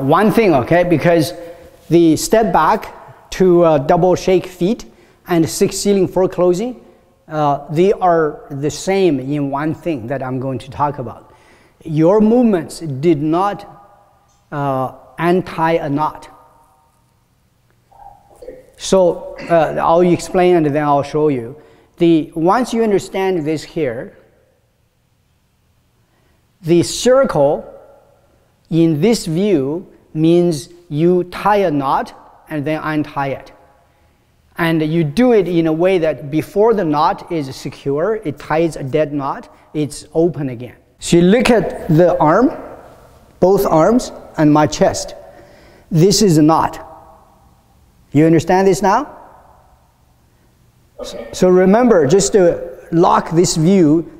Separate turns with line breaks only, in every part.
one thing, okay, because the step back to uh, double shake feet and six sealing four closing, uh, they are the same in one thing that I'm going to talk about. Your movements did not uh, untie a knot. So uh, I'll explain and then I'll show you. The, once you understand this here, the circle in this view means you tie a knot and then untie it. And you do it in a way that before the knot is secure, it ties a dead knot, it's open again. So you look at the arm, both arms, and my chest. This is a knot. You understand this now? Okay. So remember, just to lock this view,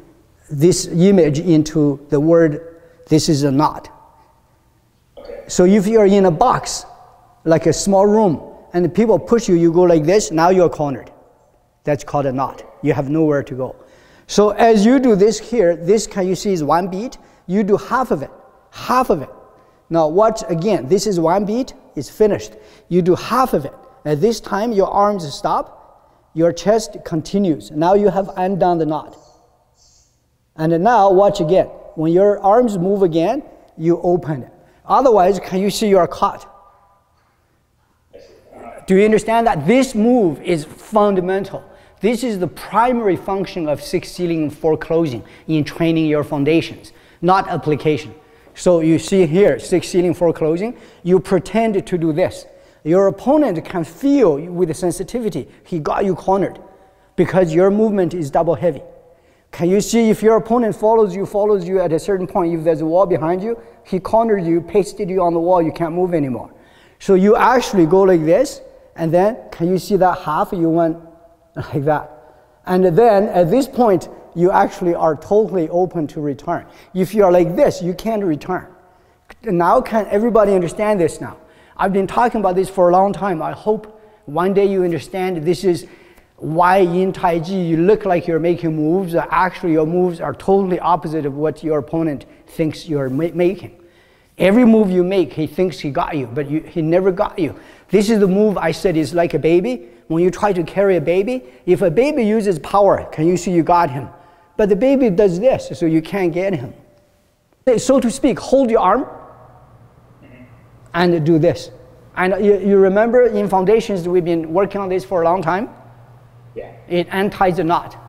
this image into the word, this is a knot. So if you're in a box, like a small room, and people push you, you go like this, now you're cornered. That's called a knot. You have nowhere to go. So as you do this here, this can you see is one beat, you do half of it, half of it. Now watch again, this is one beat, it's finished. You do half of it. At this time, your arms stop, your chest continues. Now you have undone the knot. And now watch again. When your arms move again, you open it. Otherwise, can you see you are caught? Do you understand that this move is fundamental? This is the primary function of six sealing and four in training your foundations, not application. So you see here, six sealing, four closing, you pretend to do this. Your opponent can feel with sensitivity, he got you cornered because your movement is double heavy. Can you see if your opponent follows you, follows you at a certain point, if there's a wall behind you, he cornered you, pasted you on the wall, you can't move anymore. So you actually go like this, and then, can you see that half? You went like that. And then at this point, you actually are totally open to return. If you are like this, you can't return. Now, can everybody understand this now? I've been talking about this for a long time. I hope one day you understand this is why in Tai Chi you look like you're making moves. Actually, your moves are totally opposite of what your opponent thinks you're ma making. Every move you make, he thinks he got you, but you, he never got you. This is the move I said is like a baby. When you try to carry a baby, if a baby uses power, can you see you got him? But the baby does this, so you can't get him. So to speak, hold your arm and do this. And you, you remember in foundations, we've been working on this for a long time? Yeah. It unties the knot.